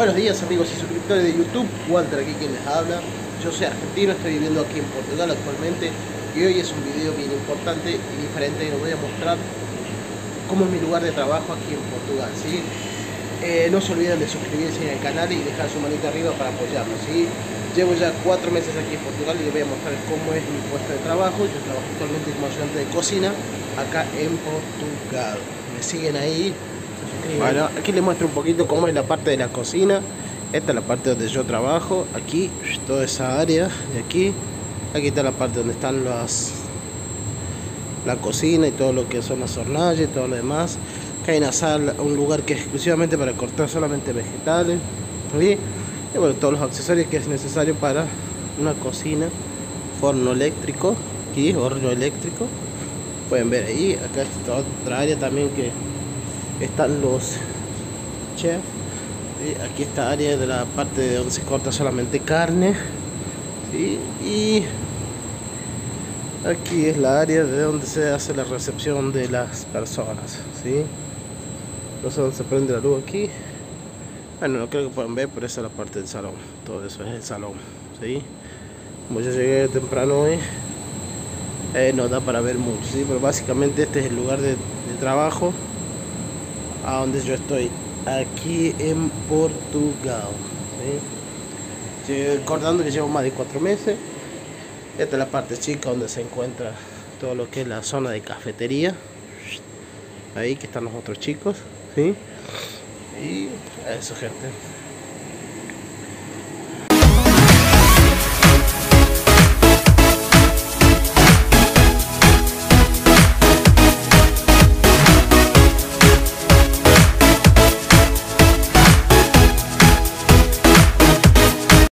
Buenos días amigos y suscriptores de YouTube, Walter aquí quien les habla. Yo soy argentino, estoy viviendo aquí en Portugal actualmente y hoy es un video bien importante y diferente y les voy a mostrar cómo es mi lugar de trabajo aquí en Portugal. ¿sí? Eh, no se olviden de suscribirse al canal y dejar su manita arriba para apoyarnos. ¿sí? Llevo ya cuatro meses aquí en Portugal y les voy a mostrar cómo es mi puesto de trabajo. Yo trabajo actualmente como ayudante de cocina acá en Portugal. Me siguen ahí, bueno, aquí les muestro un poquito cómo es la parte de la cocina. Esta es la parte donde yo trabajo. Aquí, toda esa área de aquí. Aquí está la parte donde están las la cocina y todo lo que son las hornallas y todo lo demás. Acá hay una sala, un lugar que es exclusivamente para cortar solamente vegetales. Y, bueno, todos los accesorios que es necesario para una cocina. Forno eléctrico, aquí, horno eléctrico. Pueden ver ahí, acá está otra área también que están los chefs aquí está área de la parte de donde se corta solamente carne y aquí es la área de donde se hace la recepción de las personas ¿sí? no sé dónde se prende la luz aquí bueno no creo que puedan ver pero esa es la parte del salón todo eso es el salón ¿sí? como yo llegué temprano hoy eh, no da para ver mucho ¿sí? pero básicamente este es el lugar de trabajo a donde yo estoy aquí en Portugal recordando que llevo más de cuatro meses esta es la parte chica donde se encuentra todo lo que es la zona de cafetería ahí que están los otros chicos ¿sí? y eso gente